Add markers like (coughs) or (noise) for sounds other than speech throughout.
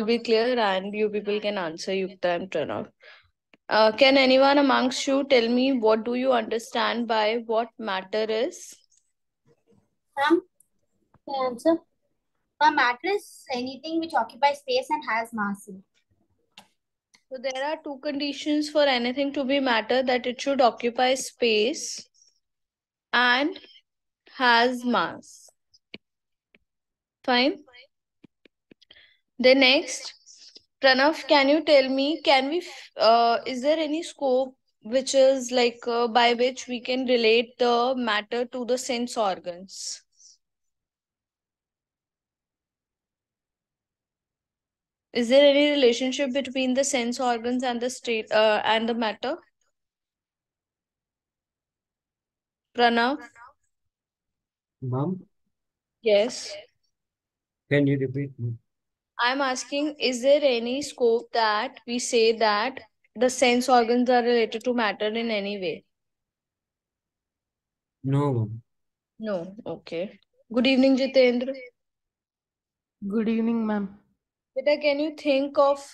will be clear and you people can answer Yukta and Pranav. Uh, can anyone amongst you tell me what do you understand by what matter is? Ma'am, I answer? A matter is anything which occupies space and has mass. So there are two conditions for anything to be matter that it should occupy space and has mass. Fine. The next, Pranav, can you tell me, can we, uh, is there any scope which is like uh, by which we can relate the matter to the sense organs? Is there any relationship between the sense organs and the state uh, and the matter? Pranav? Mom, Yes. can you repeat? I'm asking, is there any scope that we say that the sense organs are related to matter in any way? No. No. Okay. Good evening, Jitendra. Good evening, ma'am. Beta, can you think of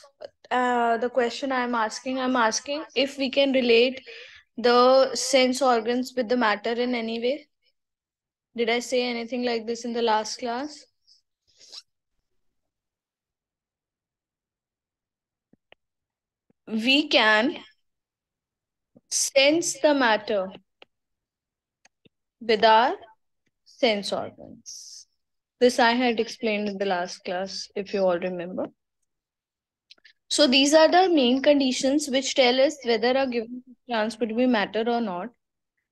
uh, the question I'm asking? I'm asking if we can relate the sense organs with the matter in any way. Did I say anything like this in the last class? We can sense the matter with our sense organs. This I had explained in the last class, if you all remember. So these are the main conditions which tell us whether a given substance would be matter or not.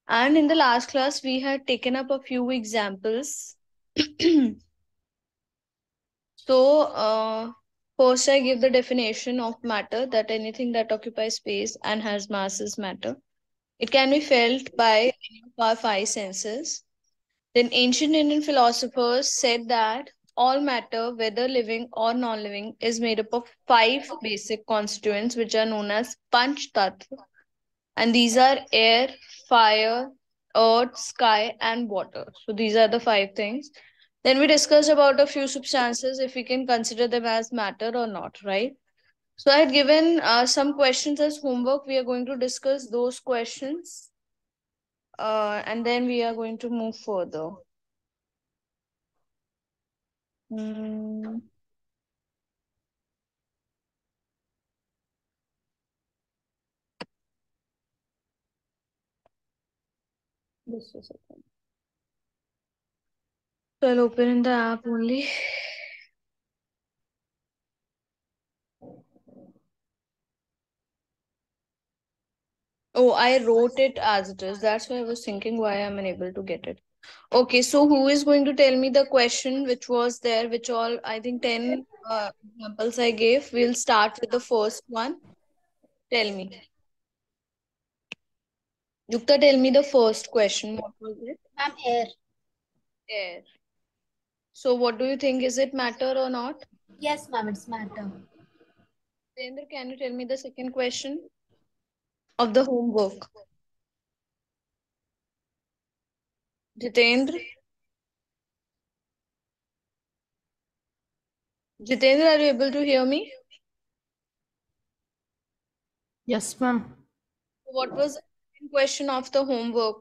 And in the last class, we had taken up a few examples. (clears throat) so, uh, first I give the definition of matter that anything that occupies space and has mass is matter. It can be felt by any of our five senses. Then ancient Indian philosophers said that all matter, whether living or non-living, is made up of five basic constituents which are known as Panch Tattva. And these are air, fire, earth, sky, and water. So these are the five things. Then we discussed about a few substances, if we can consider them as matter or not, right? So I had given uh, some questions as homework. We are going to discuss those questions. Uh, and then we are going to move further. Hmm. Just a second. So I'll open in the app only. Oh, I wrote it as it is. That's why I was thinking why I'm unable to get it. Okay, so who is going to tell me the question which was there, which all, I think 10 uh, examples I gave. We'll start with the first one. Tell me. Yukta, tell me the first question. What was it? Ma'am, air. Air. So what do you think? Is it matter or not? Yes, ma'am, it's matter. Jitendra, can you tell me the second question of the homework? Jitendra? Jitendra, are you able to hear me? Yes, ma'am. What was the question of the homework?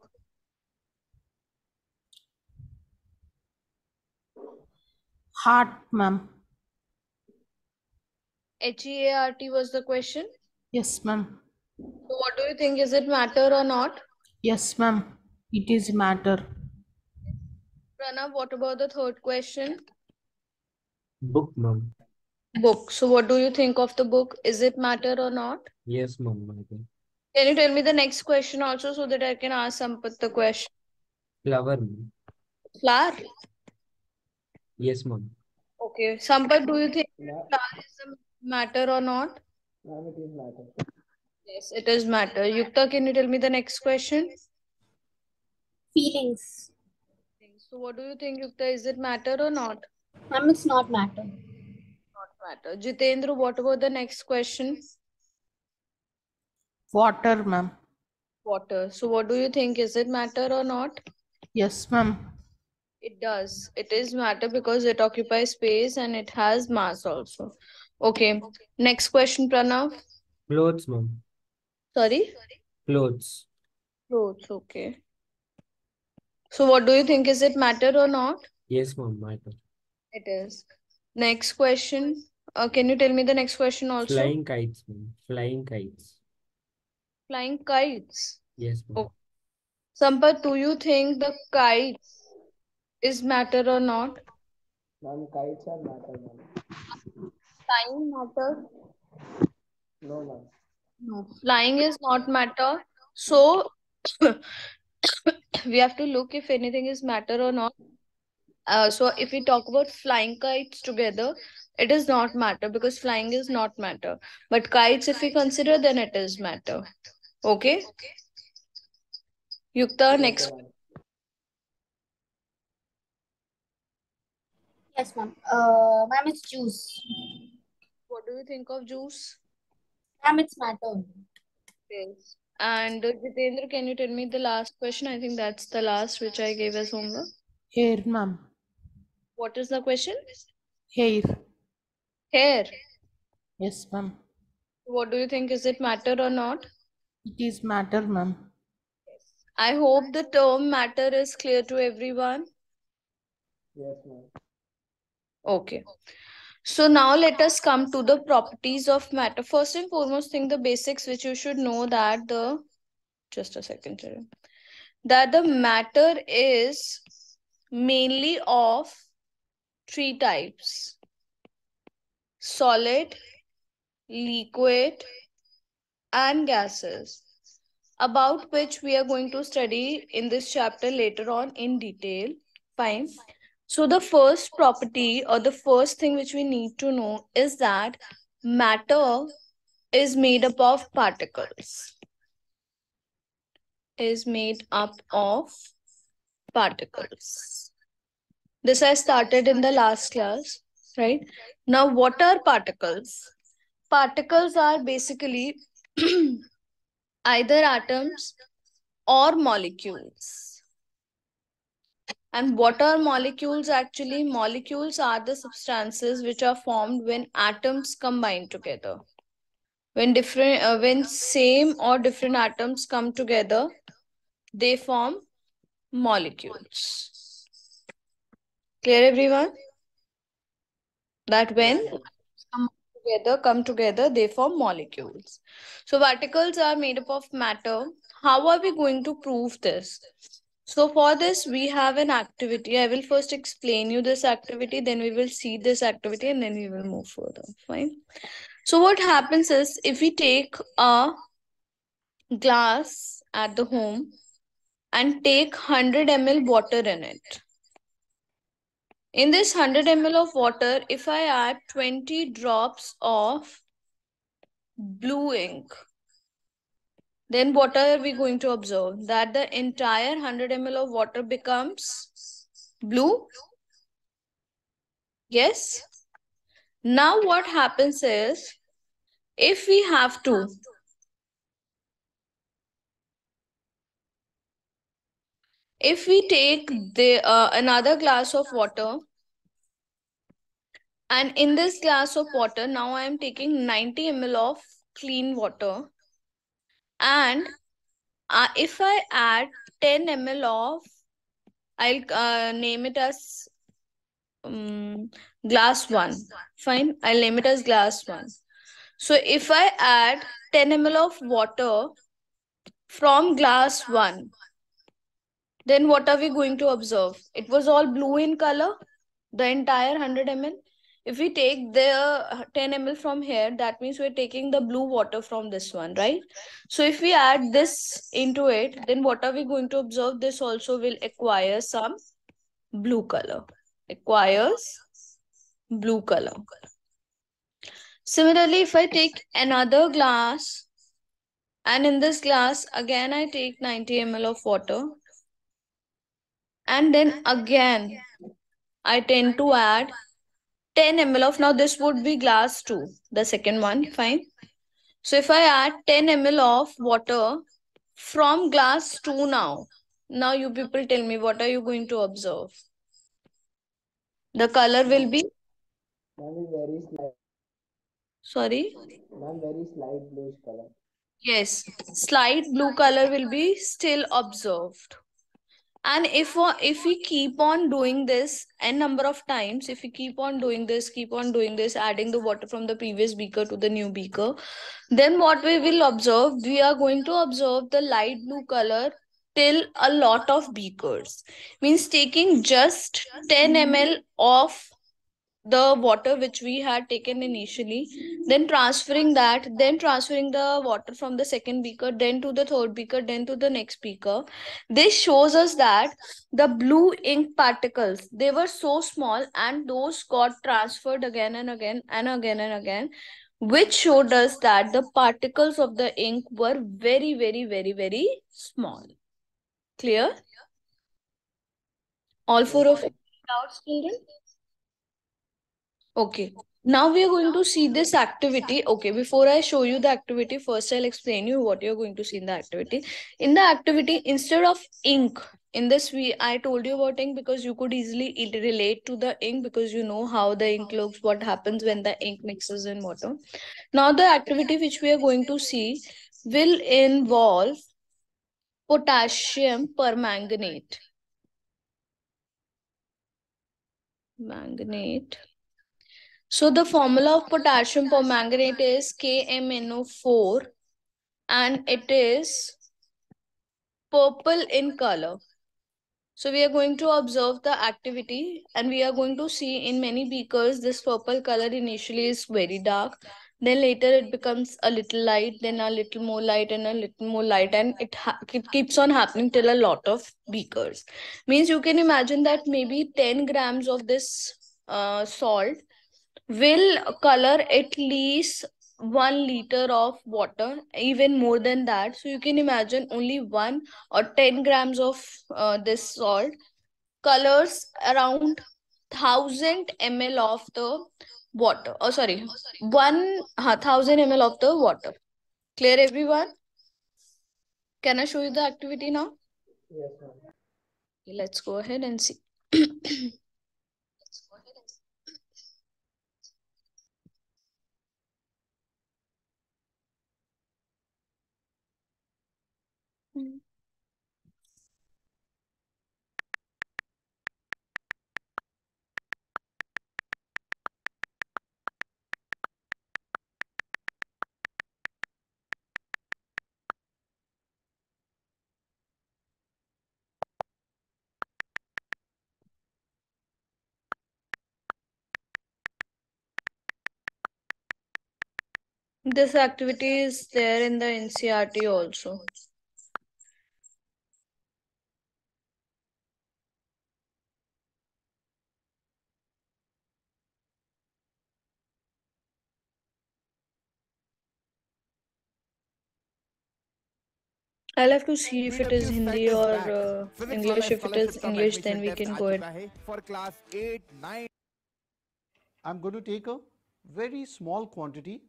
Heart, ma'am. H-E-A-R-T was the question. Yes, ma'am. So what do you think? Is it matter or not? Yes, ma'am. It is matter. Pranav, what about the third question? Book, mom. Book. So what do you think of the book? Is it matter or not? Yes, mom. I think. Can you tell me the next question also so that I can ask Sampath the question? Flower. Flower. Yes, mom. Okay. Sampath, do you think flower is a matter or not? Mom, it is matter. Yes, it is matter. Yukta, can you tell me the next question? Feelings. So what do you think, Yukta? Is it matter or not? Ma'am, it's not matter. Not matter. Jitendra, what about the next question? Water, ma'am. Water. So what do you think? Is it matter or not? Yes, ma'am. It does. It is matter because it occupies space and it has mass also. Okay. Next question, Pranav. Clothes, ma'am. Sorry? Clothes. Clothes, okay. So what do you think? Is it matter or not? Yes, ma'am. Matter. It is. Next question. Uh, can you tell me the next question also? Flying kites, ma'am. Flying kites. Flying kites. Yes, ma'am. Oh. Sampath, do you think the kites is matter or not? Ma'am, kites are matter, ma'am. Flying matter? No, ma'am. No. Flying is not matter. So (coughs) we have to look if anything is matter or not. Uh, so if we talk about flying kites together, it is not matter because flying is not matter. But kites, if we consider, then it is matter. Okay? okay. Yukta, next. Yes, ma'am. Uh, ma'am, it's juice. What do you think of juice? Ma'am, it's matter. Yes. And uh, Jitendra, can you tell me the last question? I think that's the last which I gave as homework. Hair, ma'am. What is the question? Hair. Hair. Yes, ma'am. What do you think? Is it matter or not? It is matter, ma'am. I hope the term matter is clear to everyone. Yes, ma'am. Okay. So now let us come to the properties of matter. First and foremost thing, the basics which you should know that the, just a second, that the matter is mainly of three types. Solid, liquid, and gases about which we are going to study in this chapter later on in detail. Fine. So the first property or the first thing which we need to know is that matter is made up of particles. Is made up of particles. This I started in the last class, right? Now, what are particles? Particles are basically (clears throat) either atoms or molecules. And what are molecules actually? Molecules are the substances which are formed when atoms combine together. When different, uh, when same or different atoms come together, they form molecules. Clear, everyone? That when come together, come together, they form molecules. So particles are made up of matter. How are we going to prove this? So for this, we have an activity. I will first explain you this activity, then we will see this activity and then we will move further. Fine. So what happens is if we take a glass at the home and take 100 ml water in it. In this 100 ml of water, if I add 20 drops of blue ink, then what are we going to observe? That the entire 100 ml of water becomes blue? Yes? Now what happens is, if we have to if we take the uh, another glass of water and in this glass of water now i am taking 90 ml of clean water and uh, if i add 10 ml of i'll uh, name it as um, glass 1 fine i'll name it as glass 1 so if i add 10 ml of water from glass 1 then what are we going to observe? It was all blue in color, the entire 100 ml. If we take the uh, 10 ml from here, that means we're taking the blue water from this one, right? So if we add this into it, then what are we going to observe? This also will acquire some blue color. Acquires blue color. Similarly, if I take another glass and in this glass, again I take 90 ml of water and then again I tend to add 10 ml of now this would be glass 2 the second one fine so if I add 10 ml of water from glass 2 now now you people tell me what are you going to observe the color will be very slight. Sorry? Very slight bluish color. Yes, slight blue color will be still observed. And if if we keep on doing this n number of times, if we keep on doing this, keep on doing this, adding the water from the previous beaker to the new beaker, then what we will observe, we are going to observe the light blue color till a lot of beakers. Means taking just 10 ml of the water which we had taken initially then transferring that then transferring the water from the second beaker then to the third beaker then to the next beaker. This shows us that the blue ink particles they were so small and those got transferred again and again and again and again which showed us that the particles of the ink were very very very very small. Clear? All four of doubts children Okay, now we are going to see this activity. Okay, before I show you the activity, first I'll explain you what you're going to see in the activity. In the activity, instead of ink, in this we I told you about ink because you could easily it relate to the ink because you know how the ink looks, what happens when the ink mixes in water. Now the activity which we are going to see will involve potassium permanganate. Manganate. So the formula of potassium permanganate is KMNO4 and it is purple in color. So we are going to observe the activity and we are going to see in many beakers this purple color initially is very dark. Then later it becomes a little light, then a little more light and a little more light and it, it keeps on happening till a lot of beakers. Means you can imagine that maybe 10 grams of this uh, salt will color at least one liter of water even more than that. So you can imagine only one or 10 grams of uh, this salt colors around 1000 ml of the water. Oh sorry one uh, 1000 ml of the water. Clear everyone? Can i show you the activity now? Yes, ma'am. Let's go ahead and see (clears throat) This activity is there in the NCRT also. I'll have to see if it is Hindi or uh, English. If it is English, then we can go ahead. For class 8, 9. I'm going to take a very small quantity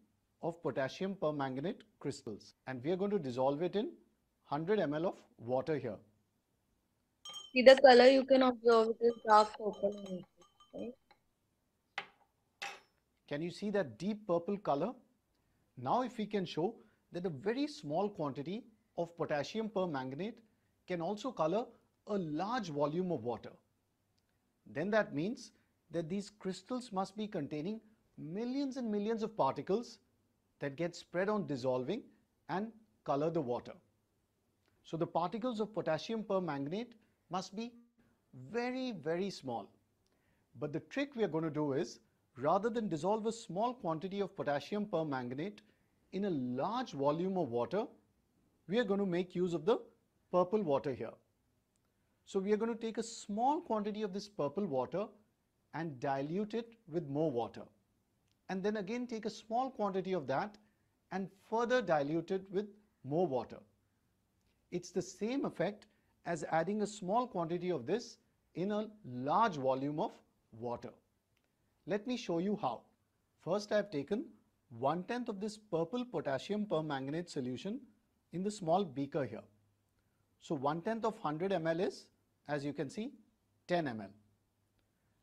of potassium permanganate crystals and we are going to dissolve it in 100 ml of water here. See the color you can observe it is dark purple. right? Can you see that deep purple color? Now if we can show that a very small quantity of potassium permanganate can also color a large volume of water, then that means that these crystals must be containing millions and millions of particles that get spread on dissolving and color the water. So the particles of potassium permanganate must be very, very small. But the trick we are going to do is rather than dissolve a small quantity of potassium permanganate in a large volume of water, we are going to make use of the purple water here. So we are going to take a small quantity of this purple water and dilute it with more water. And then again take a small quantity of that and further dilute it with more water. It's the same effect as adding a small quantity of this in a large volume of water. Let me show you how. First I have taken one tenth of this purple potassium permanganate solution in the small beaker here. So one tenth of 100 ml is as you can see 10 ml.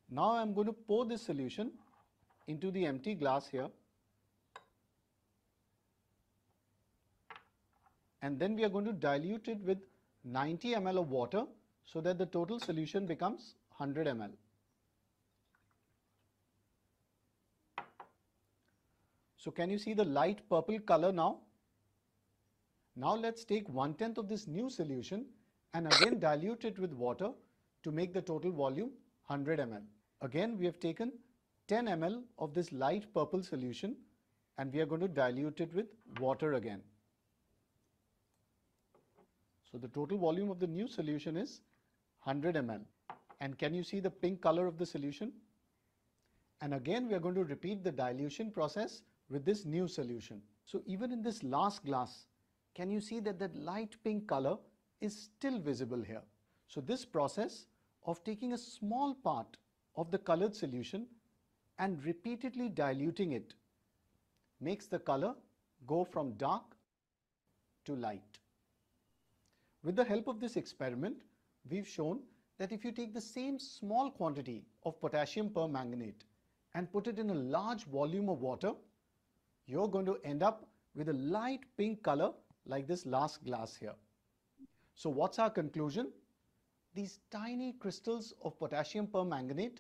Now I am going to pour this solution into the empty glass here and then we are going to dilute it with 90 ml of water so that the total solution becomes 100 ml. So can you see the light purple color now? Now let's take one tenth of this new solution and again dilute it with water to make the total volume 100 ml. Again we have taken 10 ml of this light purple solution and we are going to dilute it with water again. So the total volume of the new solution is 100 ml. And can you see the pink color of the solution? And again we are going to repeat the dilution process with this new solution. So even in this last glass, can you see that that light pink color is still visible here? So this process of taking a small part of the colored solution and repeatedly diluting it makes the color go from dark to light. With the help of this experiment, we've shown that if you take the same small quantity of potassium permanganate and put it in a large volume of water, you're going to end up with a light pink color like this last glass here. So what's our conclusion? These tiny crystals of potassium permanganate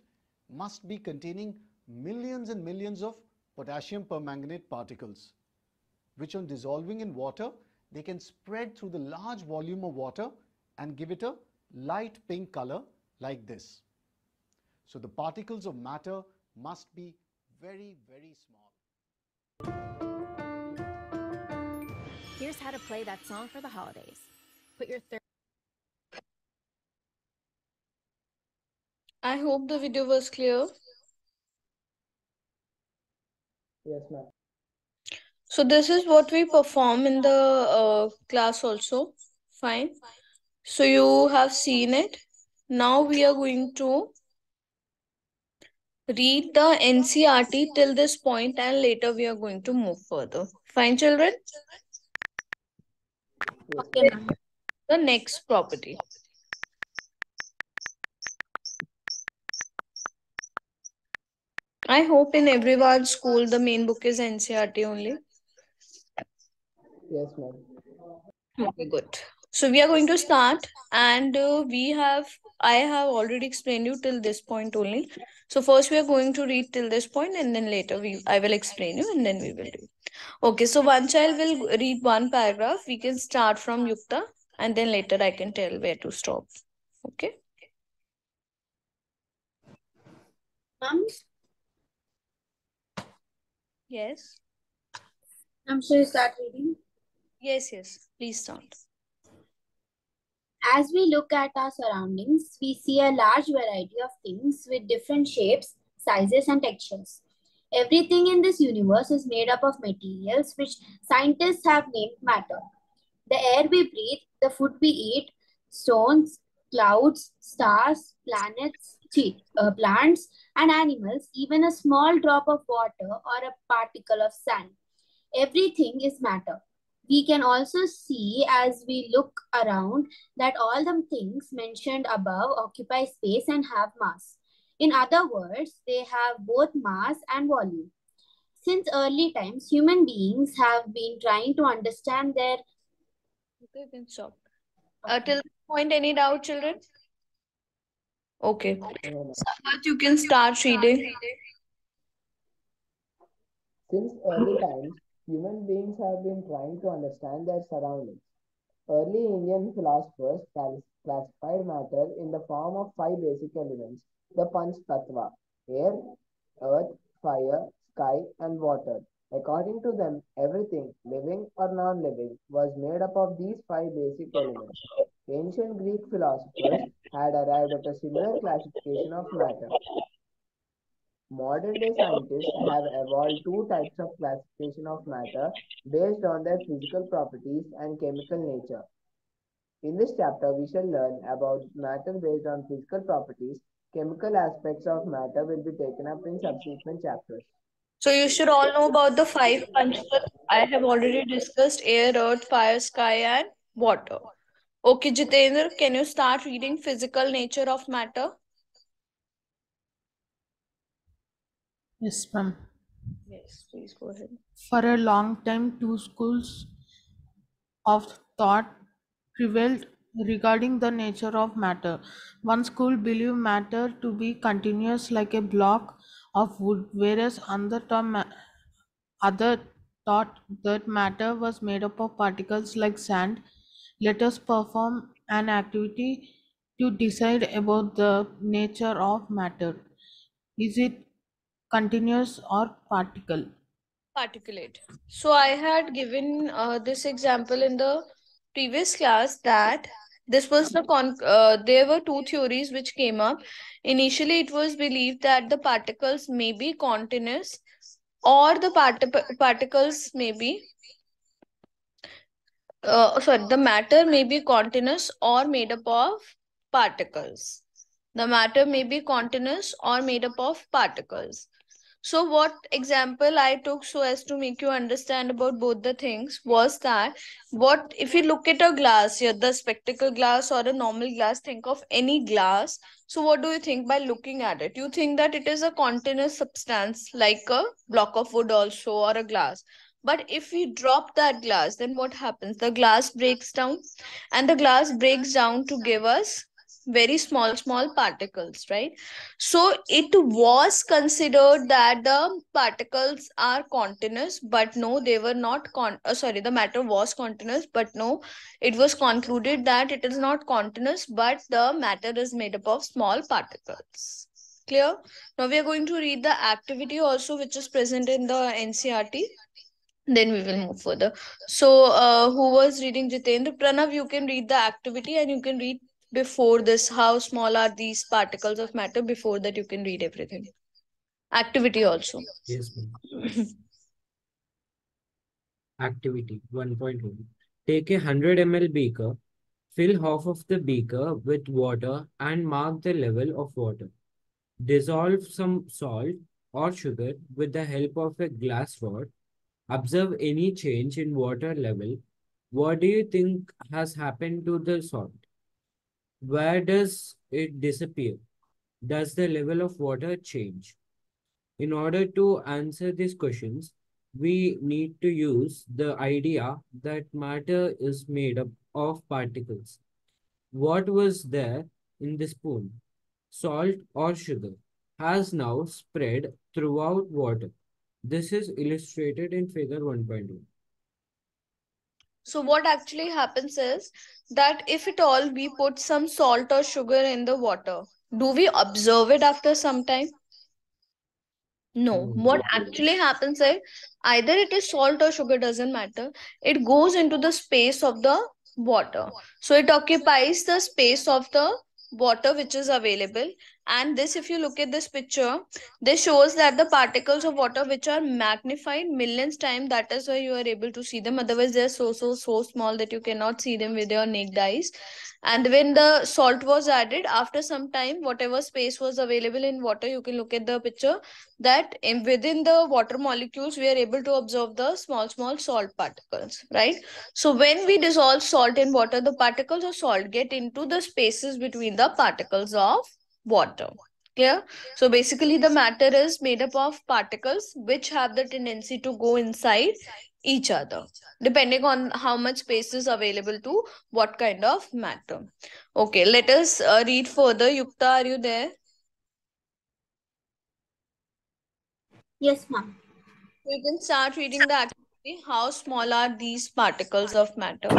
must be containing millions and millions of potassium permanganate particles, which on dissolving in water, they can spread through the large volume of water and give it a light pink color like this. So the particles of matter must be very, very small. Here's how to play that song for the holidays. Put your third I hope the video was clear. Yes, ma'am. So this is what we perform in the uh, class also. Fine. So you have seen it. Now we are going to read the NCRT till this point and later we are going to move further. Fine, children? Okay, the next property. I hope in everyone's school the main book is NCRT only. yes, ma'am. Okay, good. So we are going to start and uh, we have, I have already explained you till this point only. So first we are going to read till this point and then later we, I will explain you and then we will do. Okay, so one child will read one paragraph. We can start from Yukta and then later I can tell where to stop. Okay. Ma'am, Yes. I'm sure you start reading. Yes, yes. Please start. As we look at our surroundings, we see a large variety of things with different shapes, sizes, and textures. Everything in this universe is made up of materials which scientists have named matter. The air we breathe, the food we eat, stones, clouds, stars, planets, chi- uh, plants, and animals, even a small drop of water or a particle of sand. Everything is matter. We can also see as we look around that all the things mentioned above occupy space and have mass. In other words, they have both mass and volume. Since early times, human beings have been trying to understand their Okay, then stop. Uh, till this point, any doubt, children? Okay. Sampath, you can start reading. Since early times, human beings have been trying to understand their surroundings. Early Indian philosophers classified matter in the form of five basic elements the Panch Tattva air, earth, fire, sky, and water. According to them, everything, living or non living, was made up of these five basic elements. Ancient Greek philosophers had arrived at a similar classification of matter. Modern day scientists have evolved two types of classification of matter based on their physical properties and chemical nature. In this chapter, we shall learn about matter based on physical properties. Chemical aspects of matter will be taken up in subsequent chapters. So you should all know about the five Panchtat. I have already discussed air, earth, fire, sky, and water. Okay, Jitendra, can you start reading physical nature of matter? Yes, ma'am. Yes, please go ahead. For a long time, two schools of thought prevailed regarding the nature of matter. One school believed matter to be continuous like a block of wood, whereas another thought, other thought that matter was made up of particles like sand. Let us perform an activity to decide about the nature of matter. Is it continuous or particle? Particulate. So I had given uh, this example in the previous class that this was the con. Uh, there were two theories which came up. Initially, it was believed that the particles may be continuous, or the part- particles may be uh, sorry, the matter may be continuous or made up of particles. The matter may be continuous or made up of particles. So, what example I took so as to make you understand about both the things was that what if you look at a glass here, the spectacle glass or a normal glass, think of any glass. So, what do you think by looking at it? You think that it is a continuous substance like a block of wood, also, or a glass. But if we drop that glass, then what happens? The glass breaks down, and the glass breaks down to give us very small small particles right? So it was considered that the particles are continuous but no they were not con uh, sorry the matter was continuous but no it was concluded that it is not continuous but the matter is made up of small particles. Clear? Now we are going to read the activity also which is present in the ncrt then we will move further so uh, who was reading jitendra pranav you can read the activity and you can read before this how small are these particles of matter before that you can read everything activity also Yes, ma'am. (clears throat) Activity 1.1. Take a 100 ml beaker, fill half of the beaker with water and mark the level of water. Dissolve some salt or sugar with the help of a glass rod. Observe any change in water level. What do you think has happened to the salt? Where does it disappear? Does the level of water change? In order to answer these questions, we need to use the idea that matter is made up of particles. What was there in the spoon, salt or sugar, has now spread throughout water. This is illustrated in figure 1.1. So what actually happens is that if at all we put some salt or sugar in the water, do we observe it after some time? No. No. What actually happens is either it is salt or sugar, doesn't matter. It goes into the space of the water. So it occupies the space of the water which is available. And this, if you look at this picture, this shows that the particles of water which are magnified millions time, that is why you are able to see them. Otherwise, they're so, so, so small that you cannot see them with your naked eyes. And when the salt was added, after some time, whatever space was available in water, you can look at the picture that in, within the water molecules, we are able to observe the small, small salt particles, right? So when we dissolve salt in water, the particles of salt get into the spaces between the particles of water. Clear? So basically the matter is made up of particles which have the tendency to go inside each other depending on how much space is available to what kind of matter. Okay, let us uh, read further. Yukta, are you there? Yes, ma'am. You can start reading the activity. How small are these particles of matter?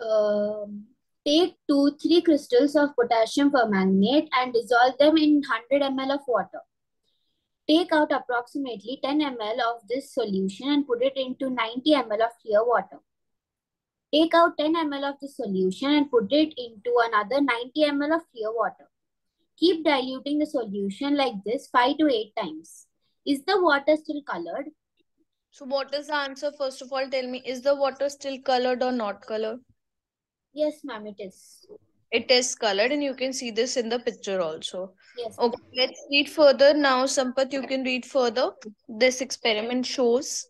Um, take two, three crystals of potassium permanganate and dissolve them in 100 ml of water. Take out approximately 10 ml of this solution and put it into 90 ml of clear water. Take out 10 ml of the solution and put it into another 90 ml of clear water. Keep diluting the solution like this 5 to 8 times. Is the water still colored? So what is the answer? First of all, tell me, is the water still colored or not colored? Yes, ma'am, it is. It is colored and you can see this in the picture also. Yes. Okay, let's read further. Now, Sampath, you can read further. This experiment shows.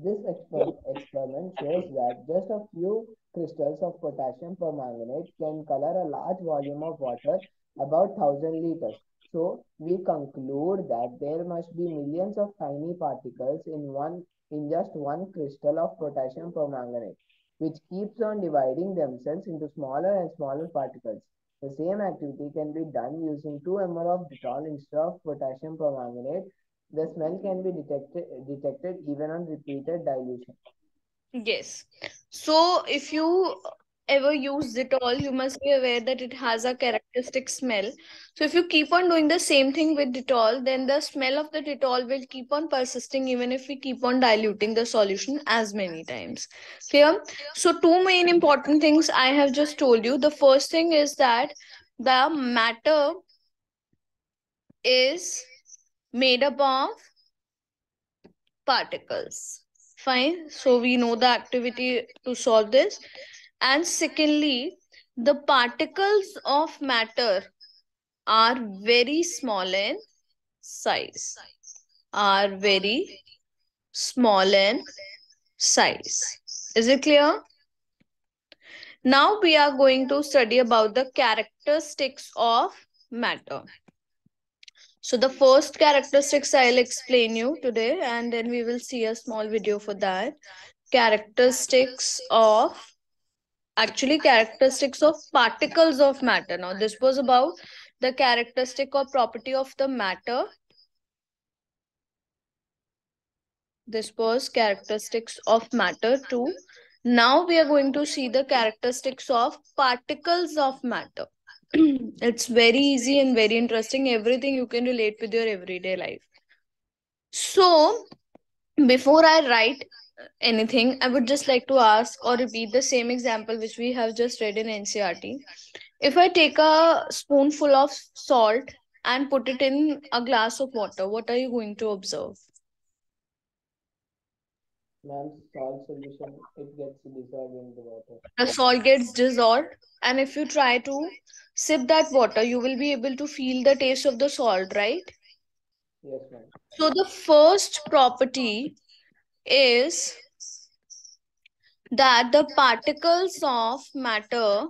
This exper experiment shows that just a few crystals of potassium permanganate can color a large volume of water, about 1000 liters. So we conclude that there must be millions of tiny particles in one in just one crystal of potassium permanganate, which keeps on dividing themselves into smaller and smaller particles. The same activity can be done using 2 ml of Dettol instead of potassium permanganate. The smell can be detected detected even on repeated dilution. Yes. So if you ever used it all, you must be aware that it has a characteristic smell. So if you keep on doing the same thing with Dettol, then the smell of the Dettol will keep on persisting even if we keep on diluting the solution as many times. Clear? So two main important things I have just told you. The first thing is that the matter is made up of particles. Fine. So we know the activity to solve this. And secondly, the particles of matter are very small in size. Are very small in size. Is it clear? Now we are going to study about the characteristics of matter. So the first characteristics I'll explain you today and then we will see a small video for that. Characteristics of actually characteristics of particles of matter. Now this was about the characteristic or property of the matter. This was characteristics of matter too. Now we are going to see the characteristics of particles of matter. (clears throat) it's very easy and very interesting. Everything you can relate with your everyday life. So, before I write anything, I would just like to ask or repeat the same example which we have just read in NCERT. If I take a spoonful of salt and put it in a glass of water, what are you going to observe? Ma'am, salt solution, it gets dissolved in the water. The salt gets dissolved, and if you try to sip that water, you will be able to feel the taste of the salt, right? Yes, ma'am. So the first property is that the particles of matter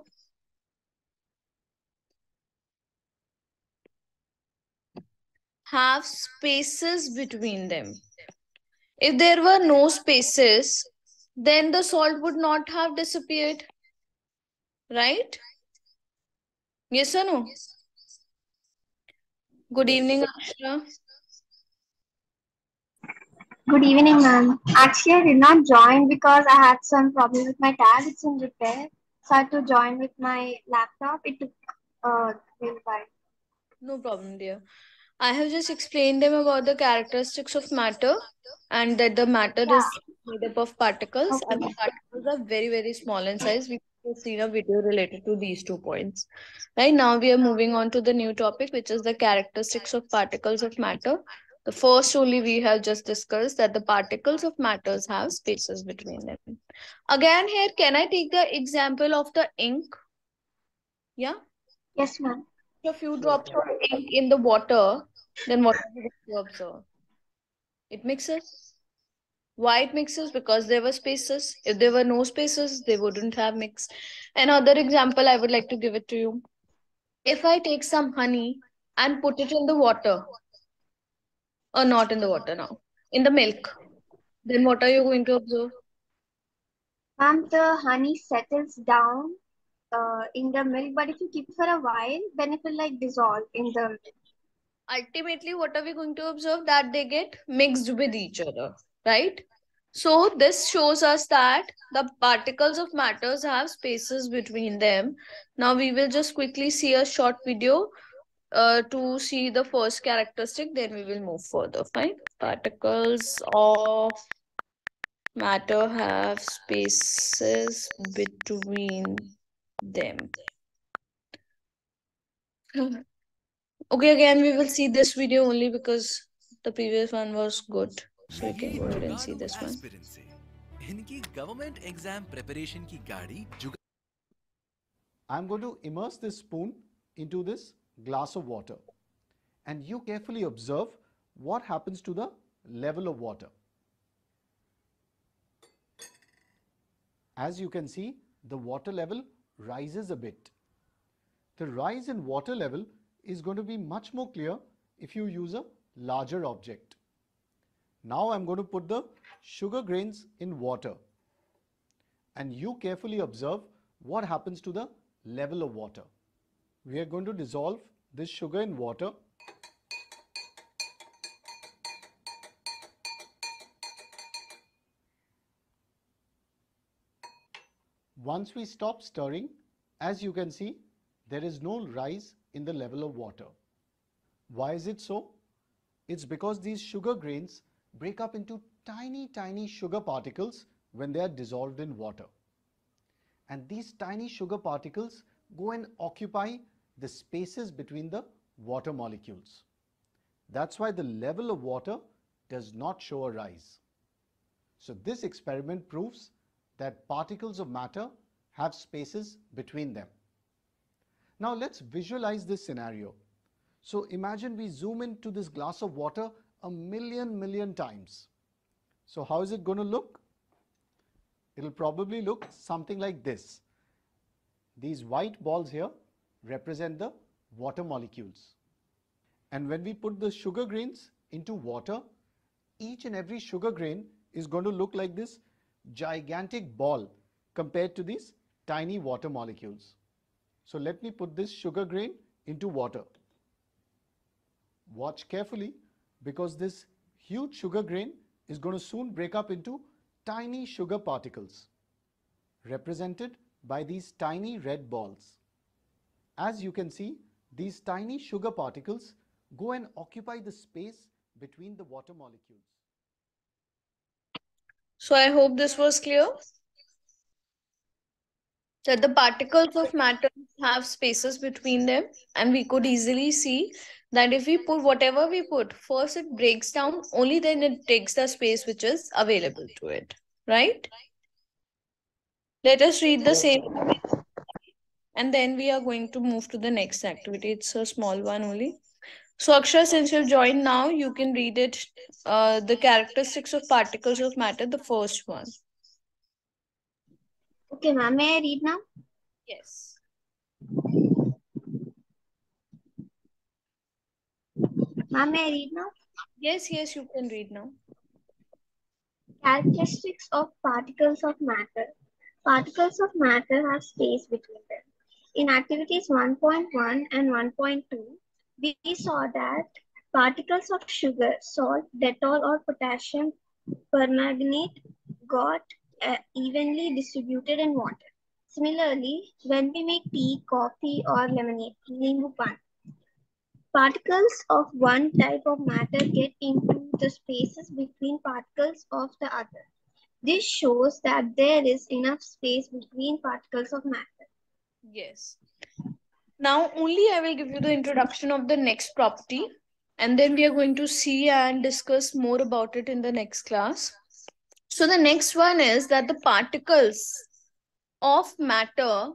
have spaces between them. If there were no spaces, then the salt would not have disappeared. Right? Yes or no? Good evening, Ashra. Good evening, ma'am. Actually, I did not join because I had some problem with my tab. It's in repair. So I had to join with my laptop. It took uh, a little while. No problem, dear. I have just explained them about the characteristics of matter and that the matter is made up of particles and the particles are very, very small in size. We have seen a video related to these two points. Right now, we are moving on to the new topic, which is the characteristics of particles of matter. The first only we have just discussed that the particles of matters have spaces between them. Again, here, can I take the example of the ink? Yeah? Yes, ma'am. a few drops of ink in the water, then what going to observe? It mixes. Why it mixes? Because there were spaces. If there were no spaces, they wouldn't have mixed. Another example I would like to give it to you. If I take some honey and put it in the water, or not in the water now, in the milk, then what are you going to observe? Ma'am, the honey settles down uh, in the milk, but if you keep it for a while, then it will like dissolve in the milk. ultimately what are we going to observe? That they get mixed with each other right? So this shows us that the particles of matters have spaces between them. Now we will just quickly see a short video uh, to see the first characteristic then we will move further fine particles of matter have spaces between them (laughs) Okay, again, we will see this video only because the previous one was good. So we can go ahead and see this one. Aspirant से इनकी government exam preparation की गाड़ी जुगाड़ I'm going to immerse this spoon into this glass of water and you carefully observe what happens to the level of water. As you can see, the water level rises a bit. The rise in water level is going to be much more clear if you use a larger object. Now I'm going to put the sugar grains in water and you carefully observe what happens to the level of water. We are going to dissolve this sugar in water Once we stop stirring, as you can see, there is no rise in the level of water. Why is it so? It's because these sugar grains break up into tiny, tiny sugar particles when they are dissolved in water. And these tiny sugar particles go and occupy the spaces between the water molecules. That's why the level of water does not show a rise. So this experiment proves that particles of matter have spaces between them. Now let's visualize this scenario. So imagine we zoom into this glass of water a million million times. So how is it going to look? It'll probably look something like this. These white balls here represent the water molecules. And when we put the sugar grains into water, each and every sugar grain is going to look like this gigantic ball compared to these tiny water molecules. So let me put this sugar grain into water. Watch carefully because this huge sugar grain is going to soon break up into tiny sugar particles represented by these tiny red balls. As you can see, these tiny sugar particles go and occupy the space between the water molecules. So I hope this was clear. That the particles of matter have spaces between them and we could easily see that if we put whatever we put, first it breaks down, only then it takes the space which is available to it. Right? Let us read the same and then we are going to move to the next activity. It's a small one only. So Akshay, since you've joined now, you can read it, uh, the characteristics of particles of matter, the first one. Okay, ma'am. May I read now? Yes. Ma'am, may I read now? Yes, yes, you can read now. Characteristics of particles of matter. Particles of matter have space between them. In activities 1.1 and 1.2, we saw that particles of sugar, salt, Dettol, or potassium permanganate got uh, evenly distributed in water. Similarly, when we make tea, coffee, or lemonade, limbu particles of one type of matter get into the spaces between particles of the other. This shows that there is enough space between particles of matter. Yes. Now only I will give you the introduction of the next property and then we are going to see and discuss more about it in the next class. So the next one is that the particles of matter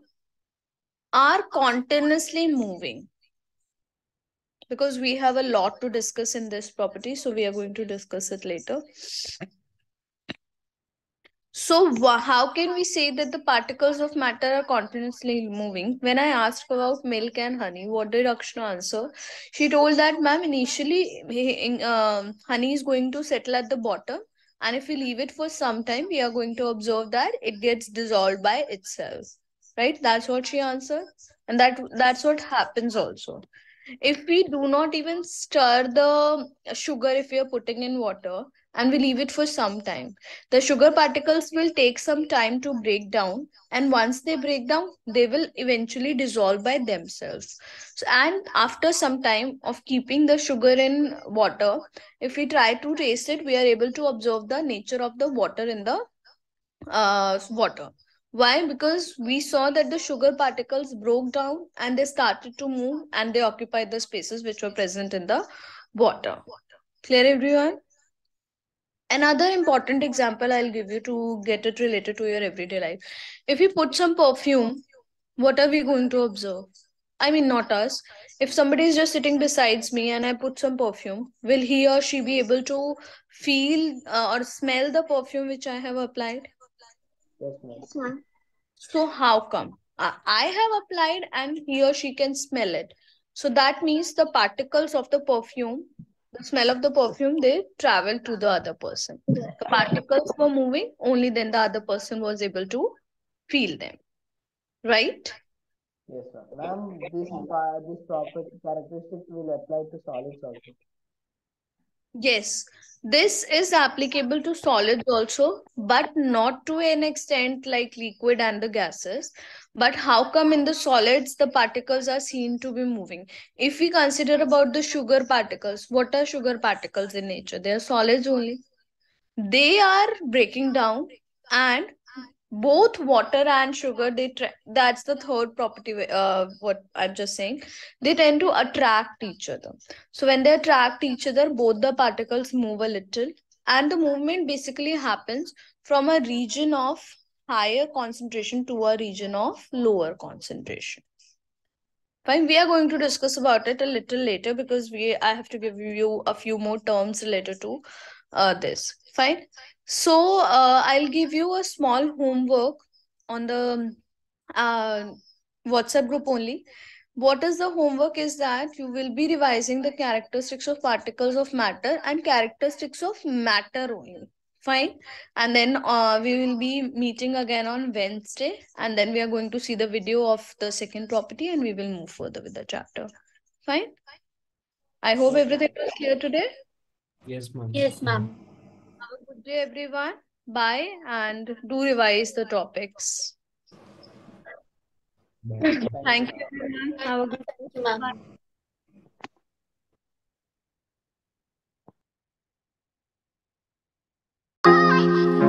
are continuously moving because we have a lot to discuss in this property so we are going to discuss it later so how can we say that the particles of matter are continuously moving? When I asked about milk and honey, what did Akshna answer? She told that, ma'am, initially um, honey is going to settle at the bottom. And if we leave it for some time, we are going to observe that it gets dissolved by itself. Right? That's what she answered. And that that's what happens also. If we do not even stir the sugar if we are putting in water, and we leave it for some time. The sugar particles will take some time to break down and once they break down, they will eventually dissolve by themselves. So, and after some time of keeping the sugar in water, if we try to taste it, we are able to observe the nature of the water in the uh, water. Why? Because we saw that the sugar particles broke down and they started to move and they occupied the spaces which were present in the water. Clear everyone? Another important example I'll give you to get it related to your everyday life. If you put some perfume, what are we going to observe? I mean, not us. If somebody is just sitting besides me and I put some perfume, will he or she be able to feel uh, or smell the perfume which I have applied? Yes, So, how come? I have applied and he or she can smell it. So that means the particles of the perfume, the smell of the perfume, they travel to the other person. The particles were moving, only then the other person was able to feel them. Right? Yes, ma'am. This, uh, this property characteristics will apply to solids also. Yes, this is applicable to solids also, but not to an extent like liquid and the gases. But how come in the solids the particles are seen to be moving? If we consider about the sugar particles, what are sugar particles in nature? They are solids only. They are breaking down and both water and sugar they that's the third property uh what i'm just saying they tend to attract each other so when they attract each other both the particles move a little and the movement basically happens from a region of higher concentration to a region of lower concentration fine we are going to discuss about it a little later because we i have to give you a few more terms related to uh, this fine so uh, I'll give you a small homework on the uh, WhatsApp group only. What is the homework is that you will be revising the characteristics of particles of matter and characteristics of matter only. Fine. And then uh, we will be meeting again on Wednesday. And then we are going to see the video of the second property and we will move further with the chapter. Fine. I hope everything was clear today. Yes, ma'am. Yes, ma'am. Have a good day, everyone. Bye, and do revise the topics. Bye. Thank you, everyone. Have a good Thank you, ma'am. Bye.